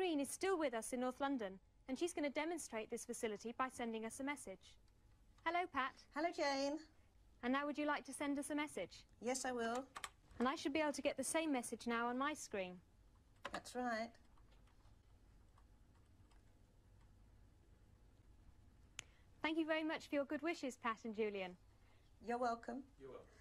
Green is still with us in North London, and she's going to demonstrate this facility by sending us a message. Hello, Pat. Hello, Jane. And now would you like to send us a message? Yes, I will. And I should be able to get the same message now on my screen. That's right. Thank you very much for your good wishes, Pat and Julian. You're welcome. You're welcome.